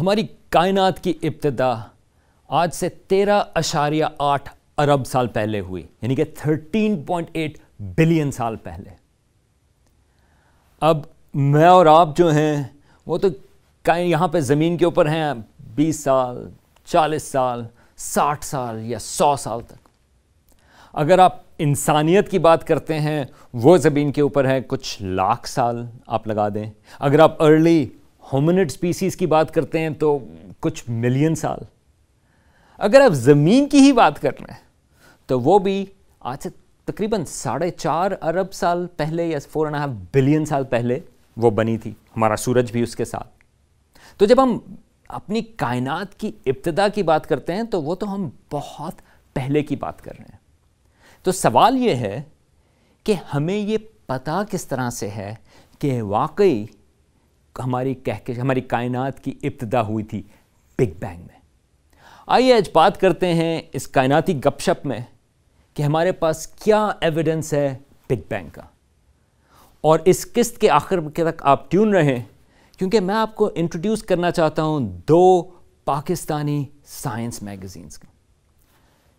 ہماری کائنات کی ابتدا آج سے تیرہ اشاریہ آٹھ ارب سال پہلے ہوئی یعنی کہ تھرٹین پوائنٹ ایٹ بلین سال پہلے۔ اب میں اور آپ جو ہیں، وہ تو یہاں پہ زمین کے اوپر ہیں، بیس سال، چالیس سال، ساٹھ سال یا سو سال تک۔ اگر آپ انسانیت کی بات کرتے ہیں، وہ زمین کے اوپر ہے کچھ لاکھ سال آپ لگا دیں۔ اگر آپ ارلی ہومنٹ سپیسیز کی بات کرتے ہیں تو کچھ ملین سال۔ اگر آپ زمین کی ہی بات کر رہے ہیں، تو وہ بھی آج سے تقریباً ساڑھے چار ارب سال پہلے یا فور اینڈ ہاف بلین سال پہلے وہ بنی تھی، ہمارا سورج بھی اس کے ساتھ۔ تو جب ہم اپنی کائنات کی ابتدا کی بات کرتے ہیں، تو وہ تو ہم بہت پہلے کی بات کر رہے ہیں۔ تو سوال یہ ہے کہ ہمیں یہ پتا کس طرح سے ہے کہ واقعی ہماری کہہ ہماری کائنات کی ابتدا ہوئی تھی بگ بینگ میں۔ آئیے آج بات کرتے ہیں اس کائناتی گپ شپ میں کہ ہمارے پاس کیا ایویڈنس ہے بگ بینگ کا۔ اور اس قسط کے آخر کے تک آپ ٹیون رہیں، کیونکہ میں آپ کو انٹروڈیوس کرنا چاہتا ہوں دو پاکستانی سائنس میگزینس کا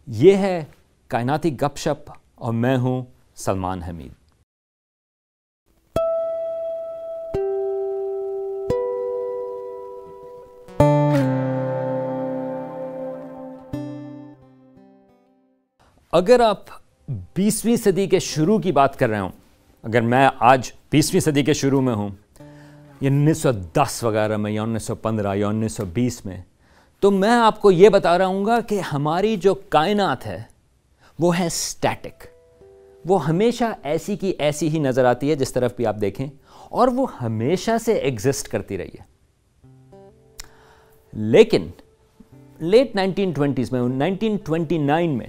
یہ ہے کائناتی گپ شپ اور میں ہوں سلمان حمید۔ اگر آپ بیسویں صدی کے شروع کی بات کر رہے ہوں، اگر میں آج بیسویں صدی کے شروع میں ہوں یا انیس سو دس وغیرہ میں یا انیس سو پندرہ یا انیس سو بیس میں، تو میں آپ کو یہ بتا رہا ہوں گا کہ ہماری جو کائنات ہے، وہ ہے سٹیٹک وہ ہمیشہ ایسی کی ایسی ہی نظر آتی ہے جس طرف بھی آپ دیکھیں، اور وہ ہمیشہ سے ایگزسٹ کرتی رہی ہے۔ لیکن لیٹ نائنٹین ٹوینٹیز میں نائنٹین ٹوینٹی نائن میں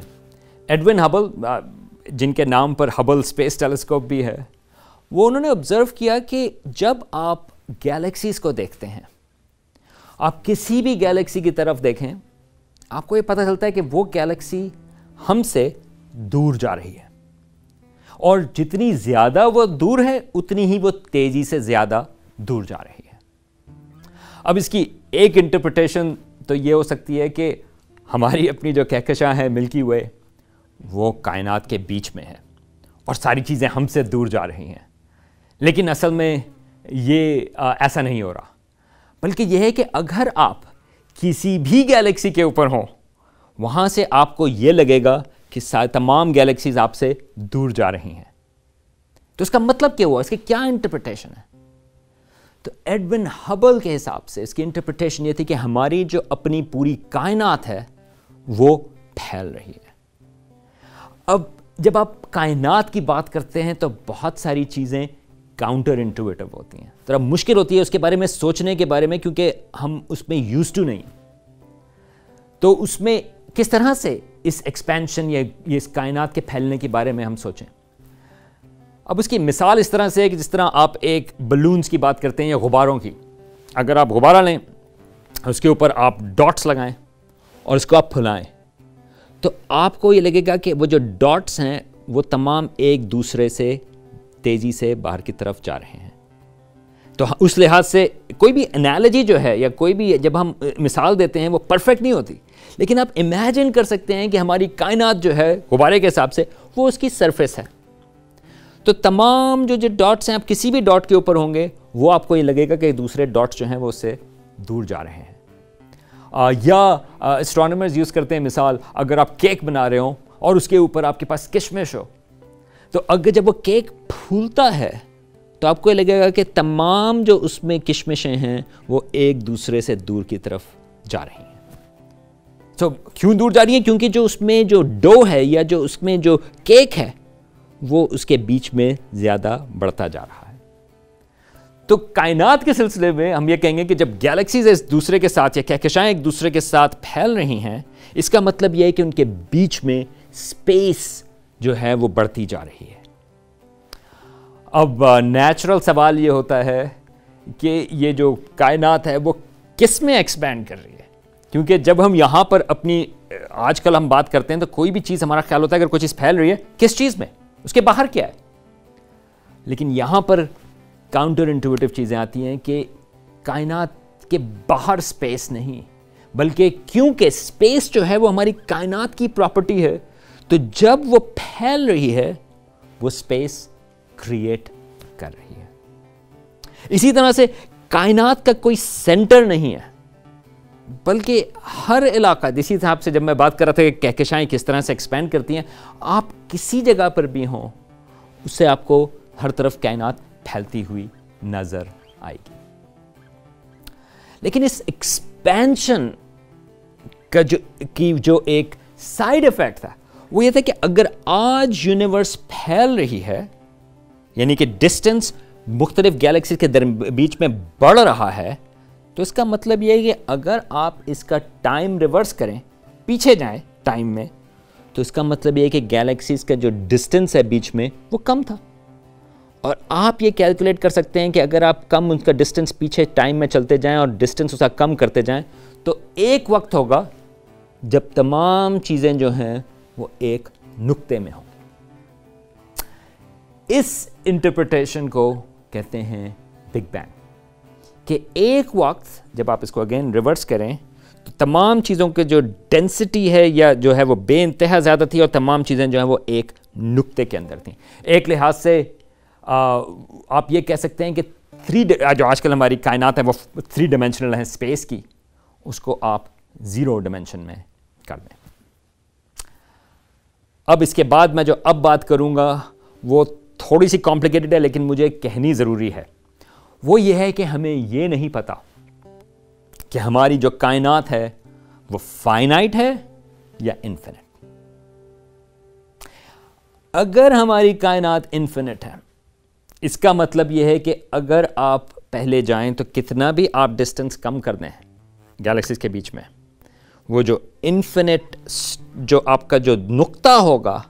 ایڈون ہبل جن کے نام پر ہبل اسپیس ٹیلیسکوپ بھی ہے، وہ انہوں نے آبزرو کیا کہ جب آپ گیلیکسیز کو دیکھتے ہیں، آپ کسی بھی گیلیکسی کی طرف دیکھیں، آپ کو یہ پتہ چلتا ہے کہ وہ گیلیکسی ہم سے دور جا رہی ہے۔ اور جتنی زیادہ وہ دور ہے، اتنی ہی وہ تیزی سے زیادہ دور جا رہی ہے۔ اب اس کی ایک انٹرپریٹیشن تو یہ ہو سکتی ہے کہ ہماری اپنی جو کہکشاں ہے ملکی وے وہ کائنات کے بیچ میں ہے اور ساری چیزیں ہم سے دور جا رہی ہیں۔ لیکن اصل میں یہ ایسا نہیں ہو رہا۔ بلکہ یہ ہے کہ اگر آپ کسی بھی گیلیکسی کے اوپر ہوں، وہاں سے آپ کو یہ لگے گا کہ تمام گیلیکسیز آپ سے دور جا رہی ہیں۔ تو اس کا مطلب کیا ہوا؟ اس کی کیا انٹرپریٹیشن ہے؟ تو ایڈون ہبل کے حساب سے اس کی انٹرپریٹیشن یہ تھی کہ ہماری جو اپنی پوری کائنات ہے، وہ پھیل رہی ہے۔ اب جب آپ کائنات کی بات کرتے ہیں تو بہت ساری چیزیں کاؤنٹر انٹرویٹو ہوتی ہیں۔ ذرا مشکل ہوتی ہے اس کے بارے میں سوچنے کے بارے میں کیونکہ ہم اس میں یوز ٹو نہیں۔ تو اس میں کس طرح سے اس ایکسپینشن یا اس کائنات کے پھیلنے کے بارے میں ہم سوچیں؟ اب اس کی مثال اس طرح سے ہے کہ جس طرح آپ ایک بلونز کی بات کرتے ہیں یا غباروں کی۔ اگر آپ غبارہ لیں، اس کے اوپر آپ ڈاٹس لگائیں اور اس کو آپ پھلائیں۔ تو آپ کو یہ لگے گا کہ وہ جو ڈاٹس ہیں وہ تمام ایک دوسرے سے تیزی سے باہر کی طرف جا رہے ہیں۔ تو اس لحاظ سے کوئی بھی انالوجی جو ہے یا کوئی بھی جب ہم مثال دیتے ہیں وہ پرفیکٹ نہیں ہوتی۔ لیکن آپ امیجن کر سکتے ہیں کہ ہماری کائنات جو ہے غبارے کے حساب سے وہ اس کی سرفیس ہے۔ تو تمام جو جو ڈاٹس ہیں آپ کسی بھی ڈاٹ کے اوپر ہوں گے، وہ آپ کو یہ لگے گا کہ دوسرے ڈاٹس جو ہیں وہ اس سے دور جا رہے ہیں۔ یا اسٹرانومرز یوز کرتے ہیں، مثال، اگر آپ کیک بنا رہے ہوں اور اس کے اوپر آپ کے پاس کشمش ہو، تو اگر جب وہ کیک پھولتا ہے، تو آپ کو یہ لگے گا کہ تمام جو اس میں کشمشیں ہیں، وہ ایک دوسرے سے دور کی طرف جا رہی ہیں۔ تو کیوں دور جا رہی ہیں؟ کیونکہ جو اس میں جو ڈو ہے یا جو اس میں جو کیک ہے، وہ اس کے بیچ میں زیادہ بڑھتا جا رہا ہے۔ تو کائنات کے سلسلے میں ہم یہ کہیں گے کہ جب گیلیکسیز ایک دوسرے کے ساتھ یا کہکشائیں ایک دوسرے کے ساتھ پھیل رہی ہیں، اس کا مطلب یہ ہے کہ ان کے بیچ میں سپیس جو ہے وہ بڑھتی جا رہی ہے۔ اب نیچرل سوال یہ ہوتا ہے کہ یہ جو کائنات ہے وہ کس میں ایکسپینڈ کر رہی ہے؟ کیونکہ جب ہم یہاں پر اپنی آج کل ہم بات کرتے ہیں تو کوئی بھی چیز ہمارا خیال ہوتا ہے اگر کوئی چیز پھیل رہی ہے، کس چیز میں؟ اس کے باہر کیا ہے؟ لیکن یہاں پر کاؤنٹر انٹویٹو چیزیں آتی ہیں کہ کائنات کہ باہر سپیس نہیں، بلکہ کیونکہ سپیس جو ہے وہ ہماری کائنات کی پراپرٹی ہے، تو جب وہ پھیل رہی ہے، وہ سپیس کریٹ کر رہی ہے۔ اسی طرح سے کائنات کا کوئی سینٹر نہیں ہے، بلکہ ہر علاقہ، اسی حساب سے جب میں بات کر رہا تھا کہ کہکشائیں کس طرح سے ایکسپینڈ کرتی ہیں، آپ کسی جگہ پر بھی ہوں اس سے آپ کو ہر طرف کائنات پھیلتی ہوئی نظر آئے گی۔ لیکن اس ایکسپینشن کا جو کی جو ایک سائیڈ افیکٹ تھا، وہ یہ تھا کہ اگر آج یونیورس پھیل رہی ہے یعنی کہ ڈسٹنس مختلف گیلیکسیز کے بیچ میں بڑھ رہا ہے، تو اس کا مطلب یہ ہے کہ اگر آپ اس کا ٹائم ریورس کریں، پیچھے جائیں ٹائم میں، تو اس کا مطلب یہ ہے کہ گیلیکسیز کا جو ڈسٹنس ہے بیچ میں، وہ کم تھا۔ اور آپ یہ کیلکولیٹ کر سکتے ہیں کہ اگر آپ کم ان کا ڈسٹنس پیچھے ٹائم میں چلتے جائیں اور ڈسٹنس اس کا کم کرتے جائیں، تو ایک وقت ہوگا جب تمام چیزیں جو ہیں وہ ایک نقطے میں ہوں۔ اس انٹرپریٹیشن کو کہتے ہیں بگ بینگ کہ ایک وقت جب آپ اس کو اگین ریورس کریں، تو تمام چیزوں کے جو ڈینسٹی ہے یا جو ہے وہ بے انتہا زیادہ تھی اور تمام چیزیں جو ہیں وہ ایک نقطے کے اندر تھیں۔ ایک لحاظ سے آپ یہ کہہ سکتے ہیں کہ تھری جو آج کل ہماری کائنات ہے وہ تھری ڈیمینشنل ہیں اسپیس کی، اس کو آپ زیرو ڈیمینشن میں کر دیں۔ اب اس کے بعد میں جو اب بات کروں گا، وہ تھوڑی سی کمپلیکیٹڈ ہے، لیکن مجھے کہنی ضروری ہے۔ وہ یہ ہے کہ ہمیں یہ نہیں پتا کہ ہماری جو کائنات ہے، وہ فائنائٹ ہے یا انفینٹ اگر ہماری کائنات انفینٹ ہے اس کا مطلب یہ ہے کہ اگر آپ پہلے جائیں تو کتنا بھی آپ ڈسٹنس کم کر دیں گیلیکسیز کے بیچ میں، وہ جو انفینٹ جو آپ کا جو نقطہ ہوگا،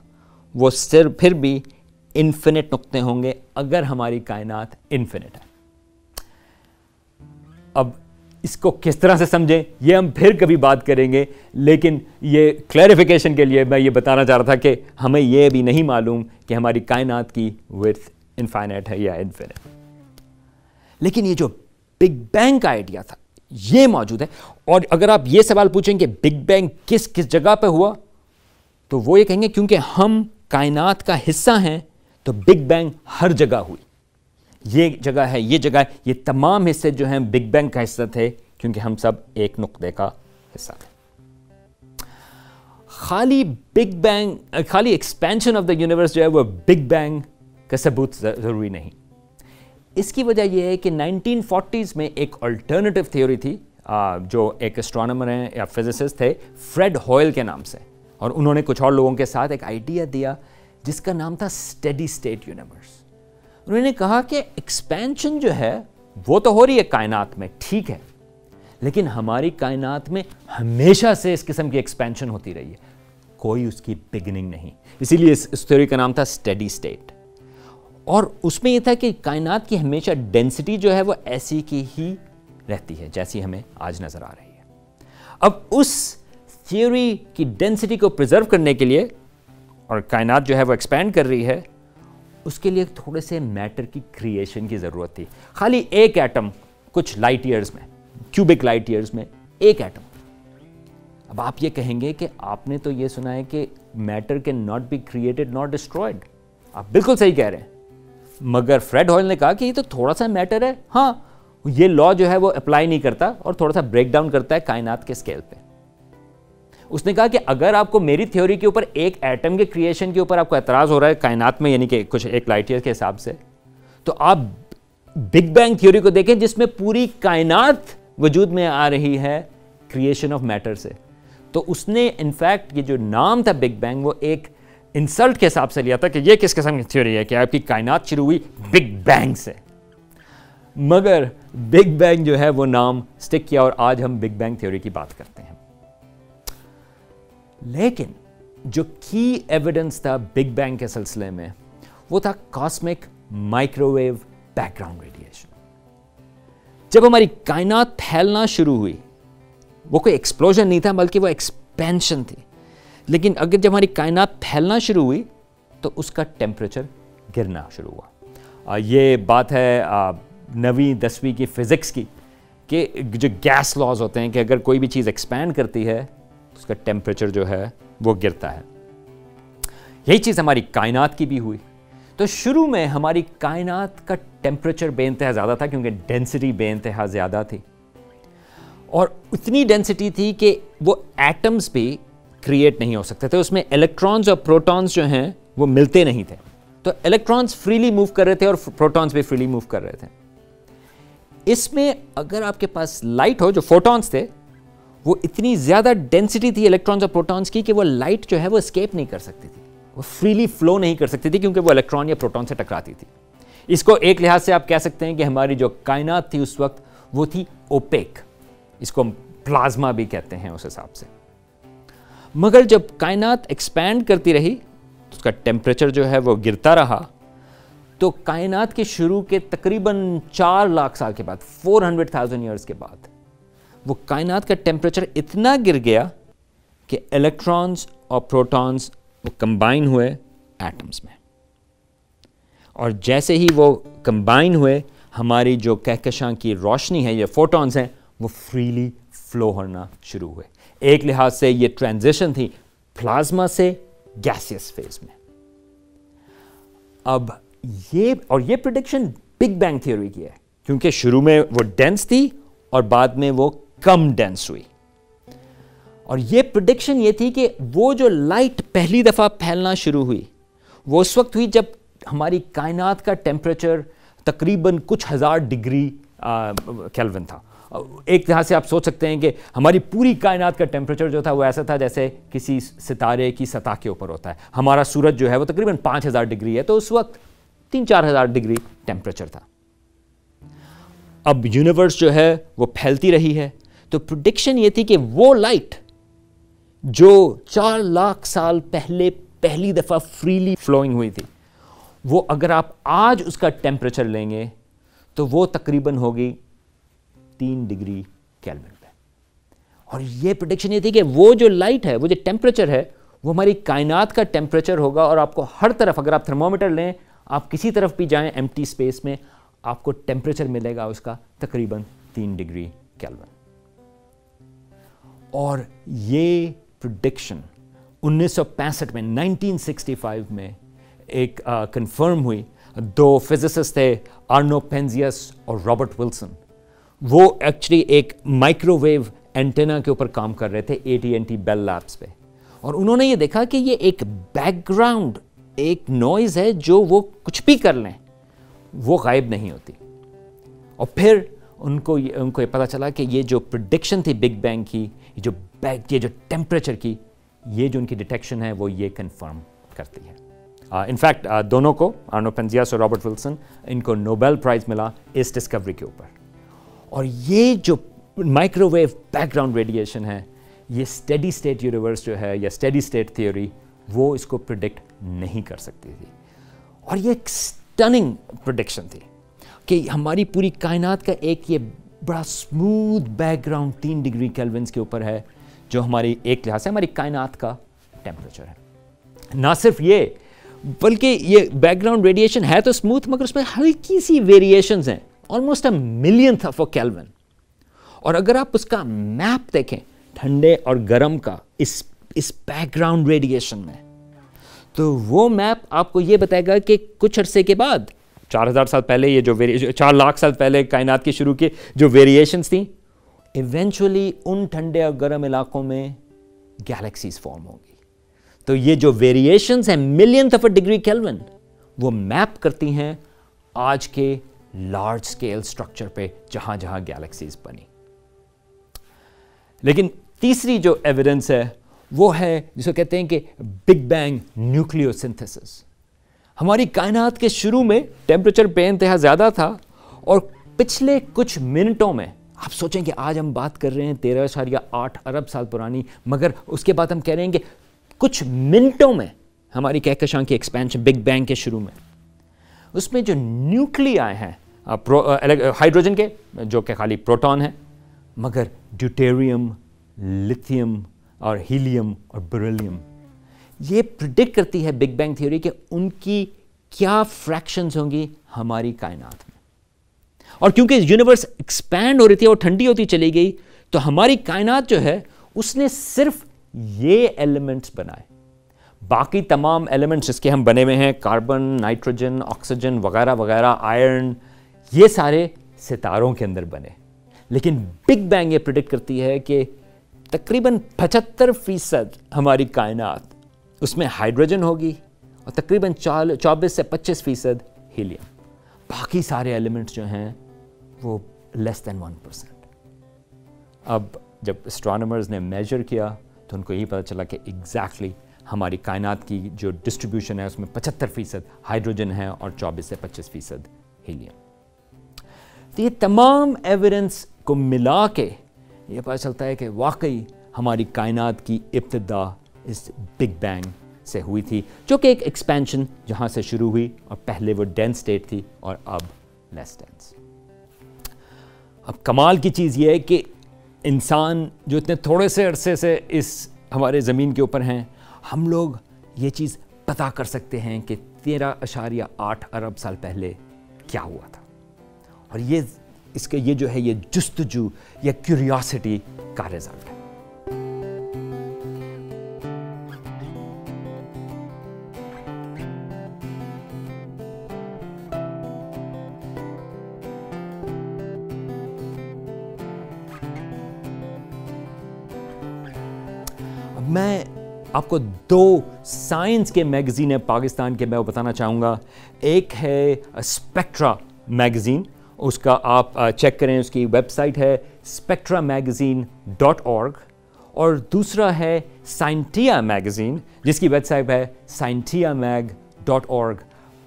وہ صرف پھر بھی انفینٹ نقطے ہوں گے اگر ہماری کائنات انفینٹ ہے۔ اب اس کو کس طرح سے سمجھیں، یہ ہم پھر کبھی بات کریں گے، لیکن یہ کلیریفیکیشن کے لیے میں یہ بتانا چاہ رہا تھا کہ ہمیں یہ بھی نہیں معلوم کہ ہماری کائنات کی وتھ انفائنٹ ہے یا انفینٹ لیکن یہ جو بگ بینگ کا آئیڈیا تھا، یہ موجود ہے۔ اور اگر آپ یہ سوال پوچھیں کہ بگ بینگ کس کس جگہ پہ ہوا، تو وہ یہ کہیں گے کیونکہ ہم کائنات کا حصہ ہیں، تو بگ بینگ ہر جگہ ہوئی۔ یہ جگہ ہے، یہ جگہ ہے، یہ تمام حصے جو ہیں بگ بینگ کا حصہ تھے، کیونکہ ہم سب ایک نقطے کا حصہ تھے۔ خالی بگ بینگ خالی ایکسپینشن آف دا یونیورس جو ہے، وہ بگ بینگ کا ثبوت ضروری نہیں۔ اس کی وجہ یہ ہے کہ نائنٹین فورٹیز میں ایک الٹرنیٹیو تھیوری تھی جو ایک اسٹرانومر ہیں یا فزسسٹ تھے فریڈ ہوئل کے نام سے۔ اور انہوں نے کچھ اور لوگوں کے ساتھ ایک آئیڈیا دیا، جس کا نام تھا اسٹڈی اسٹیٹ یونیورس انہوں نے کہا کہ ایکسپینشن جو ہے، وہ تو ہو رہی ہے کائنات میں، ٹھیک ہے۔ لیکن ہماری کائنات میں ہمیشہ سے اس قسم کی ایکسپینشن ہوتی رہی ہے۔ کوئی اس کی بگننگ نہیں۔ اسی لیے اس تھیوری کا نام تھا اسٹڈی اسٹیٹ اور اس میں یہ تھا کہ کائنات کی ہمیشہ ڈینسٹی جو ہے وہ ایسی کی ہی رہتی ہے، جیسی ہمیں آج نظر آ رہی ہے۔ اب اس تھیوری کی ڈینسٹی کو پرزرو کرنے کے لیے اور کائنات جو ہے وہ ایکسپینڈ کر رہی ہے، اس کے لیے تھوڑے سے میٹر کی کریشن کی ضرورت تھی۔ خالی ایک ایٹم کچھ لائٹ ایئرز میں کیوبک لائٹ ایئرز میں ایک ایٹم اب آپ یہ کہیں گے کہ آپ نے تو یہ سنا ہے کہ matter can not be created not destroyed آپ بالکل صحیح کہہ رہے ہیں۔ مگر فریڈ ہائل نے کہا کہ یہ تو تھوڑا سا میٹر ہے۔ ہاں یہ لا جو ہے وہ اپلائی نہیں کرتا اور تھوڑا سا بریک ڈاؤن کرتا ہے کائنات کے اسکیل پہ۔ اس نے کہا کہ اگر آپ کو میری تھیوری کے اوپر ایک ایٹم کے کریشن کے اوپر آپ کو اعتراض ہو رہا ہے کائنات میں یعنی کہ کچھ ایک لائٹ ایئر کے حساب سے، تو آپ بگ بینگ تھیوری کو دیکھیں جس میں پوری کائنات وجود میں آ رہی ہے کریشن آف میٹر سے۔ تو اس نے انفیکٹ یہ جو نام تھا بگ بینگ وہ ایک انسلٹ کے حساب سے لیا تھا کہ یہ کس قسم کی تھیوری ہے کہ آپ کی کائنات شروع ہوئی بگ بینگ سے۔ مگر بگ بینگ جو ہے وہ نام سٹک کیا اور آج ہم بگ بینگ تھیوری کی بات کرتے ہیں۔ لیکن جو کی ایویڈنس تھا بگ بینگ کے سلسلے میں وہ تھا cosmic microwave background radiation جب ہماری کائنات پھیلنا شروع ہوئی، وہ کوئی ایکسپلوژن نہیں تھا بلکہ وہ ایکسپینشن تھی۔ لیکن اگر جب ہماری کائنات پھیلنا شروع ہوئی تو اس کا ٹیمپریچر گرنا شروع ہوا۔ یہ بات ہے نویں، دسویں کی فزکس کی کہ جو گیس لاز ہوتے ہیں کہ اگر کوئی بھی چیز ایکسپینڈ کرتی ہے اس کا ٹیمپریچر جو ہے وہ گرتا ہے۔ یہی چیز ہماری کائنات کی بھی ہوئی۔ تو شروع میں ہماری کائنات کا ٹیمپریچر بے انتہا زیادہ تھا کیونکہ ڈینسٹی بے انتہا زیادہ تھی۔ اور اتنی ڈینسٹی تھی کہ وہ ایٹمز بھی کریٹ نہیں ہو سکتے تھے۔ اس میں الیکٹرانز اور پروٹونز جو ہیں وہ ملتے نہیں تھے۔ تو الیکٹرانز فریلی موو کر رہے تھے اور پروٹونز بھی فریلی موو کر رہے تھے۔ اس میں اگر آپ کے پاس لائٹ ہو، جو فوٹونز تھے، وہ اتنی زیادہ ڈینسٹی تھی الیکٹرانز اور پروٹونز کی کہ وہ لائٹ جو ہے وہ اسکیپ نہیں کر سکتی تھی۔ وہ فریلی فلو نہیں کر سکتی تھی کیونکہ وہ الیکٹران یا پروٹون سے ٹکراتی تھی۔ اس کو ایک لحاظ سے آپ کہہ سکتے ہیں کہ ہماری جو کائنات تھی اس وقت وہ تھی اوپیک اس کو پلازما بھی کہتے ہیں اس حساب سے۔ مگر جب کائنات ایکسپینڈ کرتی رہی، تو اس کا ٹیمپریچر جو ہے وہ گرتا رہا۔ تو کائنات کے شروع کے تقریباً چار لاکھ سال کے بعد فور ہنڈریڈ تھاؤزینڈ ایئرس کے بعد، وہ کائنات کا ٹیمپریچر اتنا گر گیا کہ الیکٹرانز اور پروٹونز وہ کمبائن ہوئے ایٹمز میں۔ اور جیسے ہی وہ کمبائن ہوئے، ہماری جو کہکشاں کی روشنی ہے، یہ فوٹونز ہیں، وہ فریلی فلو ہونا شروع ہوئے۔ ایک لحاظ سے یہ ٹرانزیشن تھی پلازما سے گیسیس فیز میں۔ اب یہ اور یہ پرڈکشن بگ بینگ تھیوری کی ہے، کیونکہ شروع میں وہ ڈینس تھی اور بعد میں وہ کم ڈینس ہوئی۔ اور یہ پرڈکشن یہ تھی کہ وہ جو لائٹ پہلی دفعہ پھیلنا شروع ہوئی، وہ اس وقت ہوئی جب ہماری کائنات کا ٹیمپریچر تقریباً کچھ ہزار ڈگری کیلون تھا۔ ایک لحاظ سے آپ سوچ سکتے ہیں کہ ہماری پوری کائنات کا ٹیمپریچر جو تھا وہ ایسا تھا جیسے کسی ستارے کی سطح کے اوپر ہوتا ہے۔ ہمارا سورج جو ہے وہ تقریباً پانچ ہزار ڈگری ہے تو اس وقت تین چار ہزار ڈگری ٹیمپریچر تھا۔ اب یونیورس جو ہے وہ پھیلتی رہی ہے۔ تو پروڈکشن یہ تھی کہ وہ لائٹ جو چار لاکھ سال پہلے پہلی دفعہ فریلی فلوئنگ ہوئی تھی، وہ اگر آپ آج اس کا ٹیمپریچر لیں گے تو وہ تقریباً ہوگی تین ڈگری کیلوین پہ۔ اور یہ پروڈکشن یہ تھی کہ وہ جو لائٹ ہے، وہ جو ٹیمپریچر ہے، وہ ہماری کائنات کا ٹیمپریچر ہوگا اور آپ کو ہر طرف اگر آپ تھرمومیٹر لیں، آپ کسی طرف بھی جائیں ایم ٹی اسپیس میں، آپ کو ٹیمپریچر ملے گا اس کا تقریباً تین ڈگری کیلون اور یہ پروڈکشن انیس سو پینسٹھ میں، نائنٹین سکسٹی فائیو میں ایک کنفرم ہوئی۔ دو فزسسٹ تھے آرنو پینزیس اور رابرٹ ولسن وہ ایکچولی ایک مائکرو ویو اینٹینا کے اوپر کام کر رہے تھے A T and T Bell Labs پہ۔ اور انہوں نے یہ دیکھا کہ یہ ایک بیک گراؤنڈ ایک نوائز ہے جو وہ کچھ بھی کر لیں، وہ غائب نہیں ہوتی۔ اور پھر ان کو ان کو یہ پتا چلا کہ یہ جو پرڈکشن تھی بگ بینگ کی، یہ جو بیک یہ جو ٹیمپریچر کی، یہ جو ان کی ڈیٹیکشن ہے، وہ یہ کنفرم کرتی ہے۔ انفیکٹ دونوں کو آرنو پنزیاس اور رابرٹ ولسن ان کو نوبیل پرائز ملا اس ڈسکوری کے اوپر اور یہ جو microwave background radiation ہے یہ اسٹڈی اسٹیٹ یونیورس جو ہے یا اسٹڈی اسٹیٹ تھیوری وہ اس کو پرڈکٹ نہیں کر سکتی تھی اور یہ ایک اسٹننگ پروڈکشن تھی کہ ہماری پوری کائنات کا ایک یہ بڑا اسموتھ بیک گراؤنڈ تین ڈگری کیلونس کے اوپر ہے جو ہماری ایک لحاظ سے ہماری کائنات کا ٹیمپریچر ہے نہ صرف یہ بلکہ یہ بیک گراؤنڈ ریڈیشن ہے تو اسموتھ مگر اس میں ہلکی سی ویریشنز ہیں۔ آلموسٹ اے ملین تھا فور کیلون اور اگر آپ اس کا میپ دیکھیں، ٹھنڈے اور گرم کا اس اس بیک گراؤنڈ ریڈیشن میں، تو وہ میپ آپ کو یہ بتائے گا کہ کچھ عرصے کے بعد، چار ہزار سال پہلے یہ جو چار لاکھ سال پہلے کائنات کی شروع کی جو ویریشنس تھیں ایونچولی ان ٹھنڈے اور گرم علاقوں میں گیلیکسیز فارم ہوگی تو یہ جو ویریشنس ہیں million of a degree kelvin وہ میپ کرتی ہیں آج کے لارج اسکیل اسٹرکچر پہ جہاں جہاں گیلیکسیز بنی لیکن تیسری جو ایویڈنس ہے وہ ہے جس کو کہتے ہیں کہ بگ بینگ نیوکلیو سنتھسس ہماری کائنات کے شروع میں ٹیمپریچر بے انتہا زیادہ تھا اور پچھلے کچھ منٹوں میں، آپ سوچیں کہ آج ہم بات کر رہے ہیں تیرہ اشاریہ آٹھ ارب سال پرانی، مگر اس کے بعد ہم کہہ رہے ہیں کہ کچھ منٹوں میں ہماری کہکشاں کی ایکسپینشن بگ بینگ کے شروع میں۔ اس میں جو نیوکلی آئے ہیں ہائیڈروجن کے، جو کہ خالی پروٹون ہے مگر ڈیوٹیریم لتھیم اور ہیلیم اور بریلیم یہ پرڈکٹ کرتی ہے بگ بینگ تھیوری کہ ان کی کیا فریکشنز ہوں گی ہماری کائنات میں۔ اور کیونکہ یونیورس ایکسپینڈ ہو رہی تھی اور ٹھنڈی ہوتی چلی گئی، تو ہماری کائنات جو ہے، اس نے صرف یہ ایلیمنٹس بنائے۔ باقی تمام ایلیمنٹس جس کے ہم بنے ہوئے ہیں کاربن نائٹروجن آکسیجن وغیرہ وغیرہ آئرن یہ سارے ستاروں کے اندر بنے۔ لیکن بگ بینگ یہ پرڈکٹ کرتی ہے کہ تقریباً پچہتر فیصد ہماری کائنات اس میں ہائیڈروجن ہوگی اور تقریباً چوبیس سے پچیس فیصد ہیلیم۔ باقی سارے ایلیمنٹس جو ہیں وہ لیس دین ون پرسینٹ اب جب اسٹرانومرز نے میجر کیا تو ان کو یہی پتہ چلا کہ ایگزیکٹلی ہماری کائنات کی جو ڈسٹریبیوشن ہے اس میں پچہتر فیصد ہائیڈروجن ہے اور چوبیس سے پچیس فیصد ہیلیم تو یہ تمام ایویڈنس کو ملا کے یہ پتہ چلتا ہے کہ واقعی ہماری کائنات کی ابتدا اس بگ بینگ سے ہوئی تھی، جو کہ ایک ایکسپینشن جہاں سے شروع ہوئی اور پہلے وہ ڈینس اسٹیٹ تھی اور اب لیس ڈینس اب کمال کی چیز یہ ہے کہ انسان جو اتنے تھوڑے سے عرصے سے اس ہمارے زمین کے اوپر ہیں، ہم لوگ یہ چیز پتا کر سکتے ہیں کہ تیرہ اشاریہ آٹھ ارب سال پہلے کیا ہوا تھا۔ اور یہ اس کے، یہ جو ہے، یہ جستجو یا کیوریاسٹی کا رزلٹ آپ کو دو سائنس کے میگزین ہیں پاکستان کے میں وہ بتانا چاہوں گا۔ ایک ہے اسپیکٹرا میگزین، اس کا آپ چیک کریں، اس کی ویب سائٹ ہے اسپیکٹرا میگزین ڈاٹ اورگ۔ اور دوسرا ہے سائنٹیا میگزین، جس کی ویب سائٹ ہے Scientia mag dot org.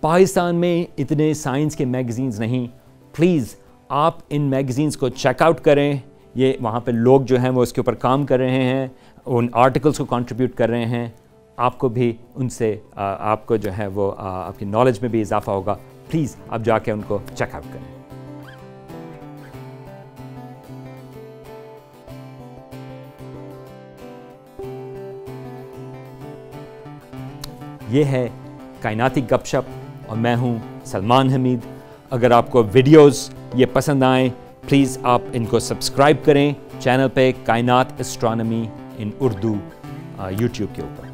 Pakistan میں اتنے سائنس کے میگزینز نہیں۔ پلیز آپ ان میگزینس کو چیک آؤٹ کریں۔ یہ وہاں پہ لوگ جو ہیں وہ اس کے اوپر کام کر رہے ہیں۔ ان آرٹیکلس کو کنٹریبیوٹ کر رہے ہیں، آپ کو بھی ان سے آپ کو جو ہے وہ آپ کی نالج میں بھی اضافہ ہوگا۔ پلیز آپ جا کے ان کو چیک آؤٹ کریں۔ یہ ہے کائناتی گپ شپ اور میں ہوں سلمان حمید۔ اگر آپ کو ویڈیوز یہ پسند آئیں پلیز آپ ان کو سبسکرائب کریں۔ چینل پہ کائنات اسٹرانمی ان اردو یوٹیوب کے اوپر۔